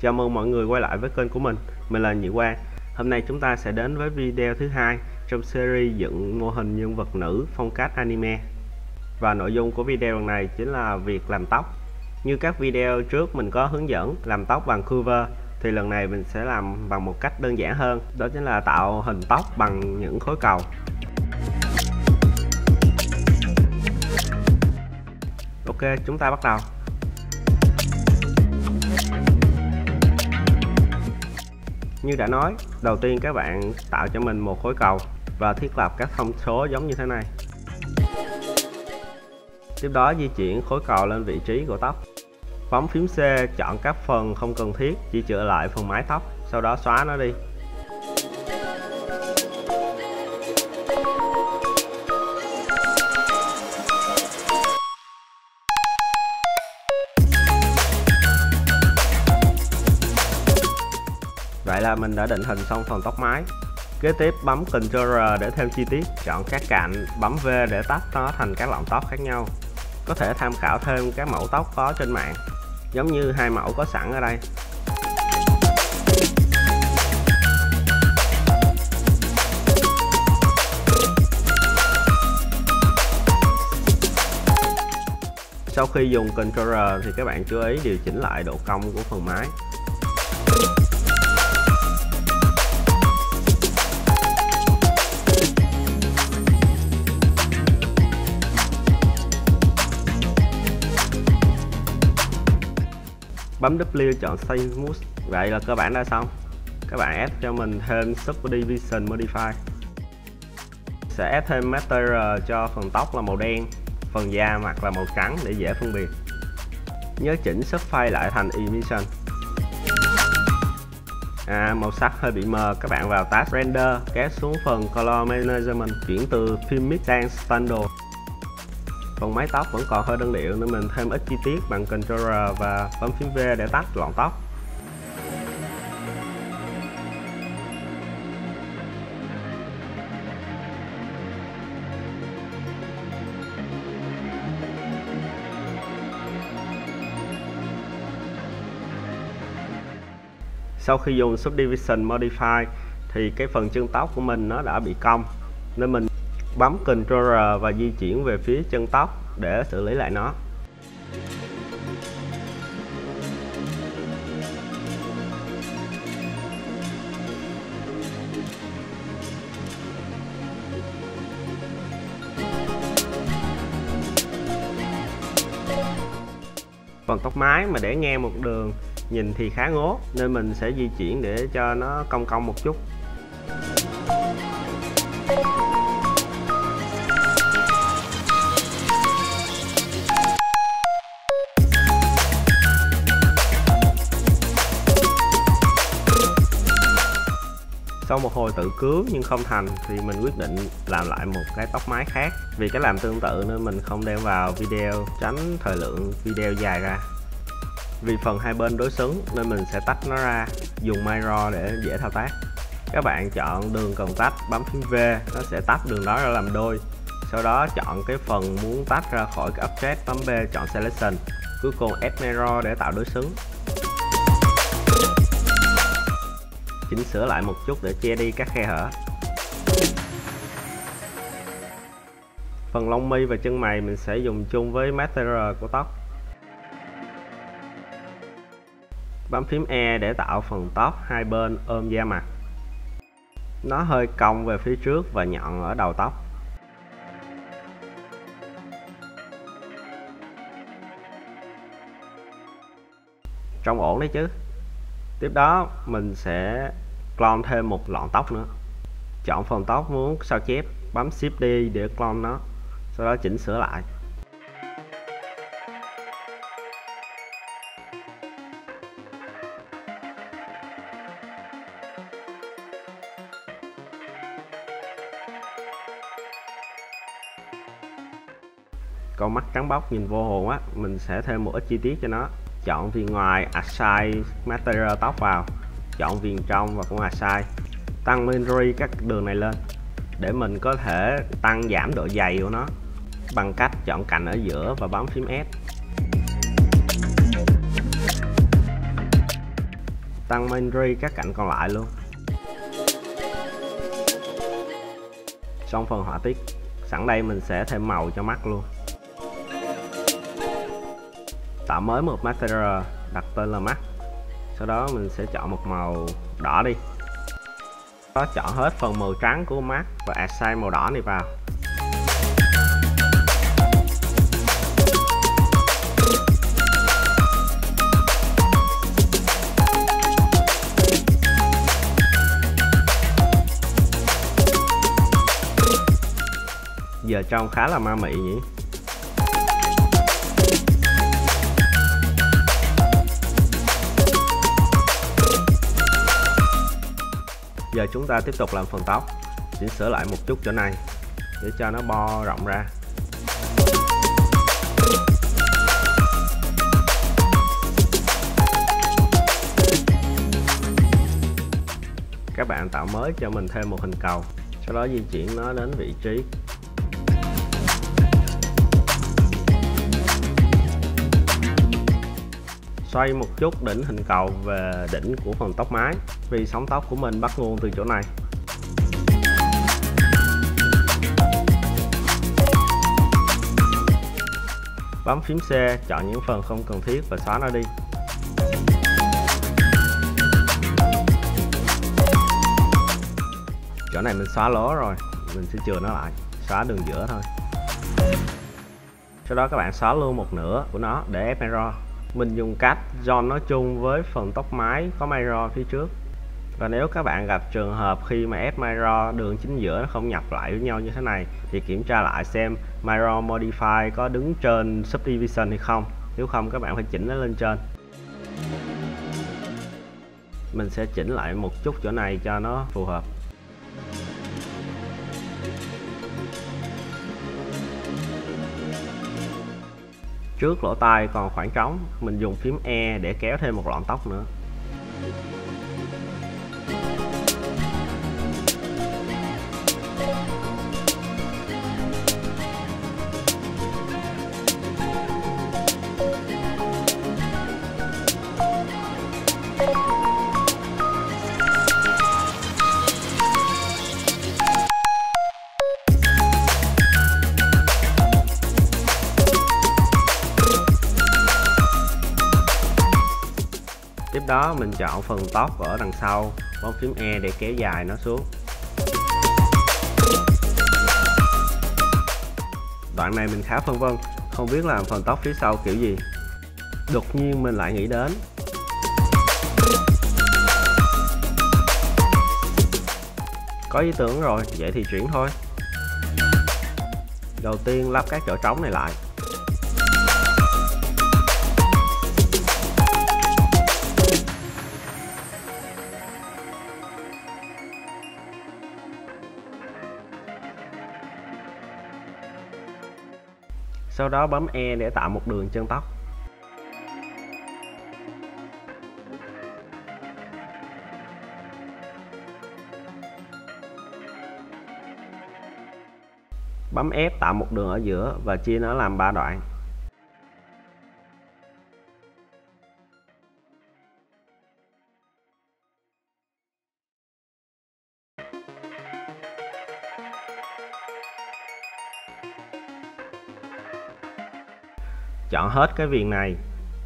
Chào mừng mọi người quay lại với kênh của mình. Mình là Nhị Quang. Hôm nay chúng ta sẽ đến với video thứ hai trong series dựng mô hình nhân vật nữ phong cách anime. Và nội dung của video lần này chính là việc làm tóc. Như các video trước mình có hướng dẫn làm tóc bằng cover thì lần này mình sẽ làm bằng một cách đơn giản hơn, đó chính là tạo hình tóc bằng những khối cầu. Ok, chúng ta bắt đầu. Như đã nói, đầu tiên các bạn tạo cho mình một khối cầu và thiết lập các thông số giống như thế này. Tiếp đó di chuyển khối cầu lên vị trí của tóc. Bấm phím C chọn các phần không cần thiết, chỉ chữa lại phần mái tóc, sau đó xóa nó đi. Mình đã định hình xong phần tóc mái. Kế tiếp bấm Ctrl R để thêm chi tiết Chọn các cạnh, bấm V để tách nó thành các lọn tóc khác nhau. Có thể tham khảo thêm các mẫu tóc có trên mạng Giống như hai mẫu có sẵn ở đây. Sau khi dùng Ctrl R thì các bạn chú ý điều chỉnh lại độ cong của phần mái. Bấm W chọn Smooth vậy là cơ bản đã xong. Các bạn ép cho mình thêm Subdivision Modify. Sẽ ép thêm Master cho phần tóc là màu đen phần da mặt là màu trắng để dễ phân biệt. Nhớ chỉnh subfile lại thành emission. À, màu sắc hơi bị mờ các bạn vào tab render kéo xuống phần color management chuyển từ film mix sang standard phần mái tóc vẫn còn hơi đơn điệu nên mình thêm ít chi tiết bằng Ctrl R và bấm phím V để tắt lọn tóc. Sau khi dùng subdivision modify thì cái phần chân tóc của mình nó đã bị cong, nên mình bấm Ctrl R và di chuyển về phía chân tóc để xử lý lại nó. Phần tóc mái mà để nghe một đường nhìn thì khá ngố, nên mình sẽ di chuyển để cho nó cong cong một chút. Sau một hồi tự cứu nhưng không thành thì mình quyết định làm lại một cái tóc mái khác. Vì cái làm tương tự nên mình không đem vào video, tránh thời lượng video dài ra. Vì phần hai bên đối xứng nên mình sẽ tách nó ra, dùng micro để dễ thao tác. Các bạn chọn đường cần tách, bấm phím V, nó sẽ tách đường đó ra làm đôi. Sau đó chọn cái phần muốn tách ra khỏi cái object bấm B, chọn selection. Cuối cùng add mirror để tạo đối xứng. Chỉnh sửa lại một chút để che đi các khe hở. Phần lông mi và chân mày mình sẽ dùng chung với master của tóc. Bấm phím E để tạo phần tóc hai bên ôm da mặt. Nó hơi cong về phía trước và nhọn ở đầu tóc. Trông ổn đấy chứ. Tiếp đó mình sẽ clone thêm một lọn tóc nữa. Chọn phần tóc muốn sao chép, bấm shift đi để clone nó, sau đó chỉnh sửa lại. Con mắt trắng bóc nhìn vô hồn á, mình sẽ thêm một ít chi tiết cho nó. Chọn viền ngoài assign material tóc vào chọn viền trong và cũng là sai tăng memory các đường này lên để mình có thể tăng giảm độ dày của nó bằng cách chọn cạnh ở giữa và bấm phím S. Tăng memory các cạnh còn lại luôn. Xong phần họa tiết, sẵn đây mình sẽ thêm màu cho mắt luôn. Tạo mới một material đặt tên là mắt sau đó mình sẽ chọn một màu đỏ đi. Đó chọn hết phần màu trắng của mắt và assign màu đỏ này vào. Giờ trông khá là ma mị nhỉ? Giờ chúng ta tiếp tục làm phần tóc. Chỉnh sửa lại một chút chỗ này để cho nó bo rộng ra. Các bạn tạo mới cho mình thêm một hình cầu, sau đó di chuyển nó đến vị trí xoay một chút đỉnh hình cầu về đỉnh của phần tóc mái. Vì sóng tóc của mình bắt nguồn từ chỗ này. Bấm phím C, chọn những phần không cần thiết và xóa nó đi. Chỗ này mình xóa lố rồi, mình sẽ chừa nó lại, xóa đường giữa thôi. Sau đó các bạn xóa luôn một nửa của nó để ép error mình dùng cách John nói chung với phần tóc mái có mirror phía trước. Và nếu các bạn gặp trường hợp khi mà ép mirror đường chính giữa nó không nhập lại với nhau như thế này, thì kiểm tra lại xem mirror modify có đứng trên subdivision hay không. Nếu không, các bạn phải chỉnh nó lên trên. Mình sẽ chỉnh lại một chút chỗ này cho nó phù hợp. Trước lỗ tai còn khoảng trống, mình dùng phím E để kéo thêm một lọn tóc nữa. Chọn phần tóc ở đằng sau, bấm phím E để kéo dài nó xuống. Đoạn này mình khá phân vân, không biết làm phần tóc phía sau kiểu gì. Đột nhiên mình lại nghĩ đến. Có ý tưởng rồi, vậy thì chuyển thôi. Đầu tiên lắp các chỗ trống này lại. Sau đó bấm E để tạo một đường chân tóc. Bấm F tạo một đường ở giữa và chia nó làm ba đoạn. Chọn hết cái viền này.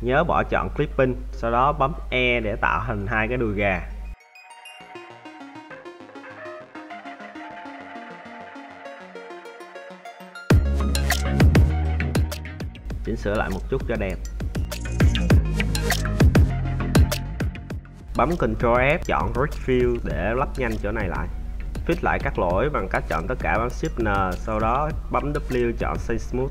Nhớ bỏ chọn clipping, sau đó bấm E để tạo hình hai cái đùi gà. Chỉnh sửa lại một chút cho đẹp. Bấm Ctrl F, chọn Rig Fill để lắp nhanh chỗ này lại. Fix lại các lỗi bằng cách chọn tất cả bấm Shift N, sau đó bấm W chọn Say Smooth.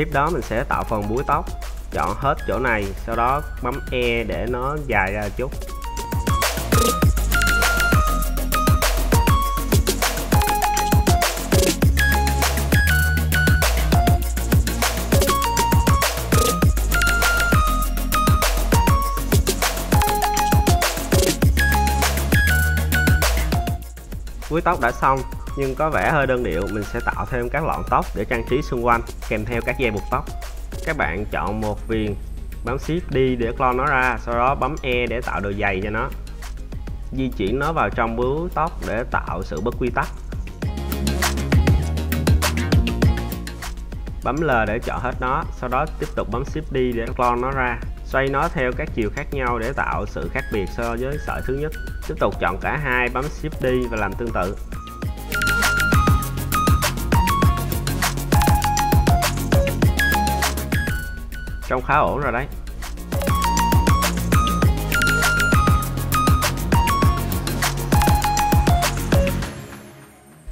Tiếp đó mình sẽ tạo phần búi tóc chọn hết chỗ này, sau đó bấm E để nó dài ra chút. Búi tóc đã xong nhưng có vẻ hơi đơn điệu, mình sẽ tạo thêm các lọn tóc để trang trí xung quanh kèm theo các dây buộc tóc. Các bạn chọn một viền, bấm Shift đi để clone nó ra, sau đó bấm E để tạo độ dày cho nó. Di chuyển nó vào trong búi tóc để tạo sự bất quy tắc. Bấm L để chọn hết nó, sau đó tiếp tục bấm Shift đi để clone nó ra. Xoay nó theo các chiều khác nhau để tạo sự khác biệt so với sợi thứ nhất. Tiếp tục chọn cả hai, bấm Shift đi và làm tương tự. Trông khá ổn rồi đấy.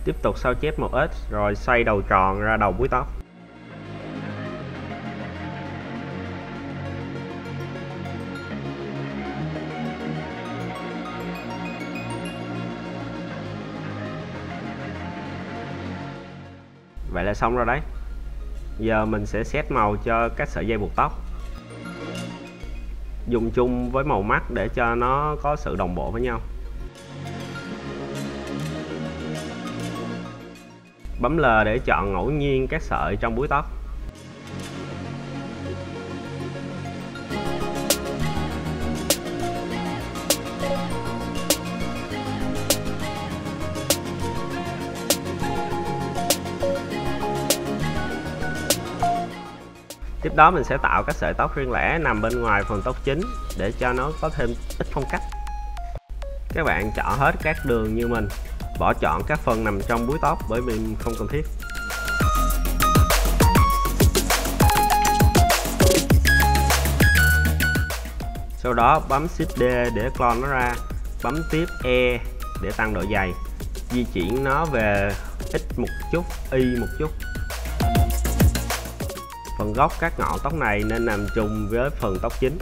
Tiếp tục sao chép một ít rồi xoay đầu tròn ra đầu búi tóc. Là xong rồi đấy. Giờ mình sẽ set màu cho các sợi dây buộc tóc. Dùng chung với màu mắt để cho nó có sự đồng bộ với nhau. Bấm L để chọn ngẫu nhiên các sợi trong búi tóc. Đó mình sẽ tạo các sợi tóc riêng lẻ nằm bên ngoài phần tóc chính để cho nó có thêm ít phong cách. Các bạn chọn hết các đường như mình, bỏ chọn các phần nằm trong búi tóc bởi vì không cần thiết. Sau đó bấm shift D để clone nó ra, bấm tiếp E để tăng độ dày, di chuyển nó về ít một chút, y một chút phần gốc các ngọn tóc này nên nằm chung với phần tóc chính.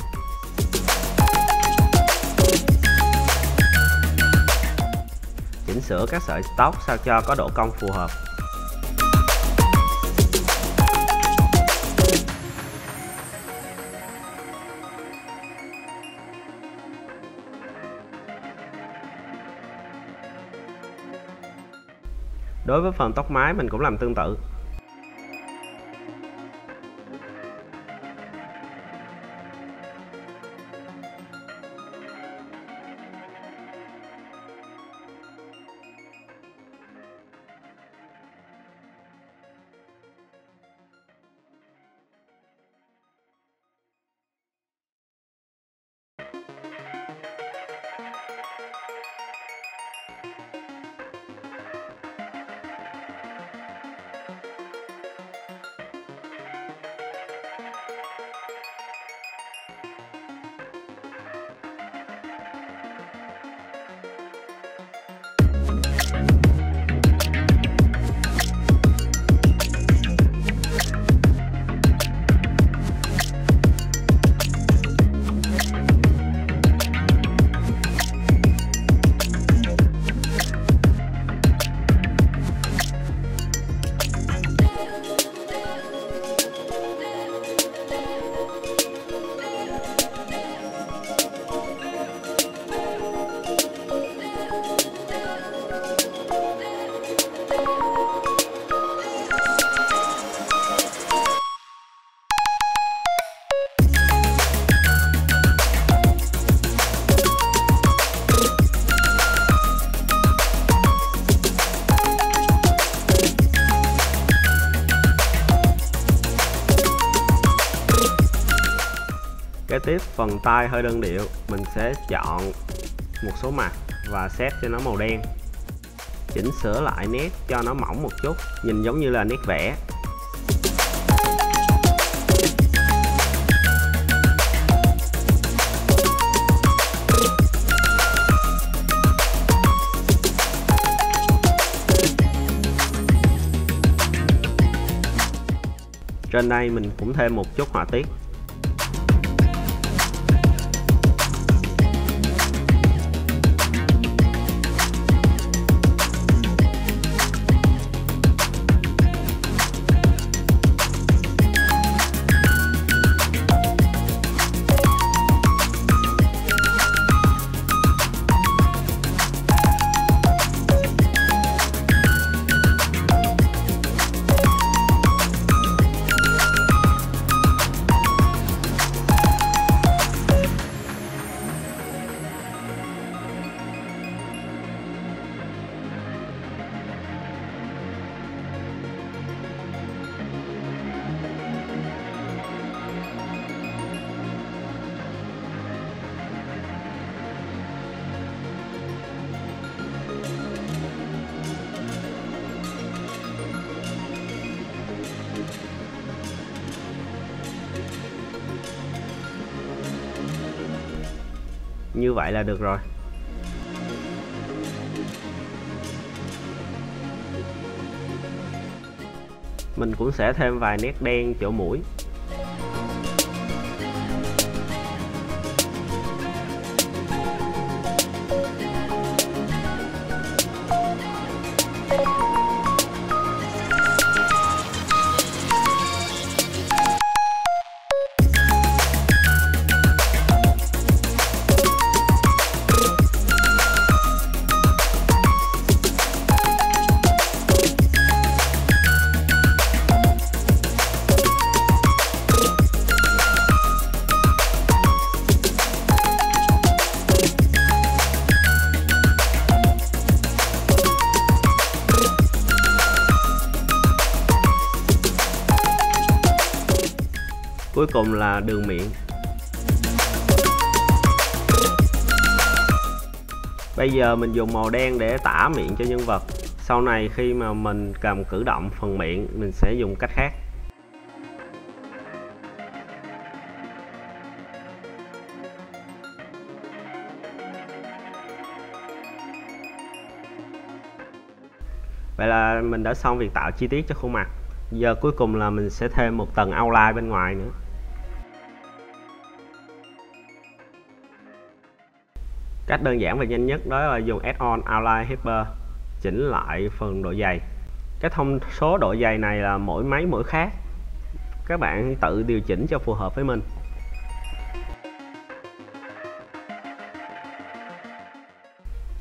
Chỉnh sửa các sợi tóc sao cho có độ cong phù hợp. Đối với phần tóc mái mình cũng làm tương tự. Kế tiếp phần tay hơi đơn điệu, mình sẽ chọn một số mặt và set cho nó màu đen. Chỉnh sửa lại nét cho nó mỏng một chút, nhìn giống như là nét vẽ. Trên đây mình cũng thêm một chút họa tiết. Như vậy là được rồi. Mình cũng sẽ thêm vài nét đen chỗ mũi. Cuối cùng là đường miệng. Bây giờ mình dùng màu đen để tả miệng cho nhân vật. Sau này khi mà mình cầm cử động phần miệng, mình sẽ dùng cách khác. Vậy là mình đã xong việc tạo chi tiết cho khuôn mặt. Giờ cuối cùng là mình sẽ thêm một tầng outline bên ngoài nữa. Cách đơn giản và nhanh nhất đó là dùng add-on outline hyper chỉnh lại phần độ dày. Cái thông số độ dày này là mỗi máy mỗi khác. Các bạn tự điều chỉnh cho phù hợp với mình.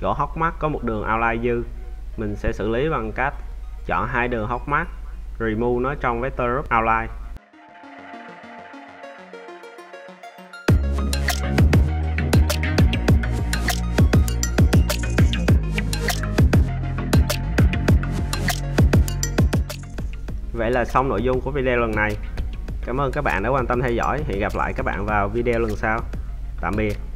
Chỗ hốc mắt có một đường outline dư. Mình sẽ xử lý bằng cách chọn hai đường hốc mắt remove nó trong vector group outline. Là xong nội dung của video lần này. Cảm ơn các bạn đã quan tâm theo dõi. Hẹn gặp lại các bạn vào video lần sau. Tạm biệt.